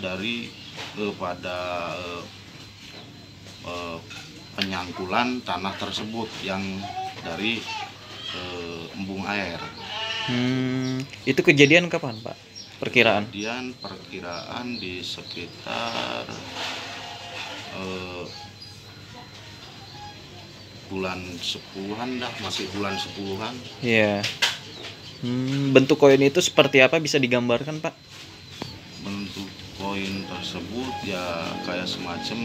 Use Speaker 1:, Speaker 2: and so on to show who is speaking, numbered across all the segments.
Speaker 1: Dari kepada eh, eh, penyangkulan tanah tersebut yang dari eh, embung air.
Speaker 2: Hmm, itu kejadian kapan, Pak? Perkiraan?
Speaker 1: Kemudian perkiraan di sekitar eh, bulan sepuluhan dah, masih bulan sepuluhan.
Speaker 2: Iya. Hmm, bentuk koin itu seperti apa bisa digambarkan, Pak?
Speaker 1: bentuk koin tersebut ya kayak semacam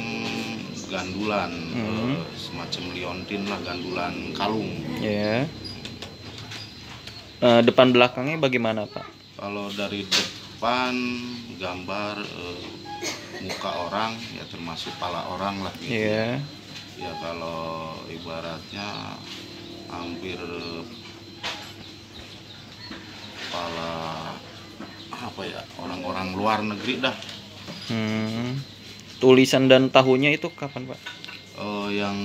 Speaker 1: gandulan
Speaker 2: Hmm.
Speaker 1: eh, semacam liontin lah gandulan kalung
Speaker 2: Iya. Eh, depan belakangnya bagaimana, Pak?
Speaker 1: kalau dari depan gambar eh, muka orang ya termasuk pala orang lah gitu
Speaker 2: Iya.
Speaker 1: ya kalau ibaratnya hampir kepala apa ya orang-orang luar negeri dah
Speaker 2: Hmm. Tulisan dan tahunnya itu kapan, Pak?
Speaker 1: Eh, yang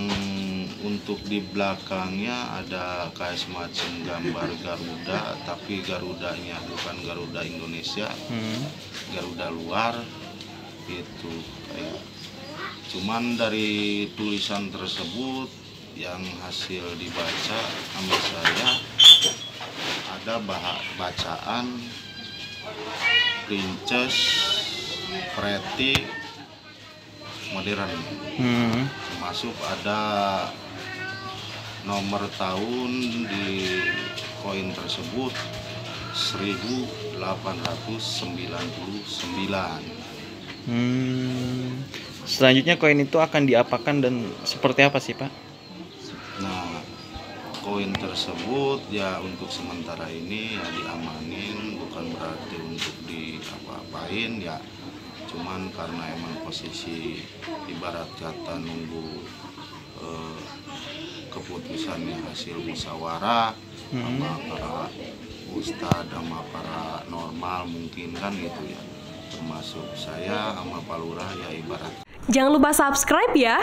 Speaker 1: untuk di belakangnya ada kayak semacam gambar Garuda tapi Garudanya bukan Garuda Indonesia
Speaker 2: Hmm.
Speaker 1: Garuda luar itu kayak cuman dari tulisan tersebut yang hasil dibaca sama saya ada bah- bacaan Princess Pretty modern
Speaker 2: Hmm.
Speaker 1: termasuk ada nomor tahun di koin tersebut 1899
Speaker 2: Hmm. Selanjutnya koin itu akan diapakan dan seperti apa sih, Pak?
Speaker 1: nah koin tersebut ya untuk sementara ini ya diamanin bukan berarti untuk diapa-apain ya cuman karena emang posisi ibarat kata nunggu eh, keputusannya hasil musyawarah
Speaker 2: Hmm.
Speaker 1: sama para ustadz sama para normal mungkin kan gitu ya termasuk saya sama Pak Lurah ya ibarat
Speaker 3: Jangan lupa subscribe ya.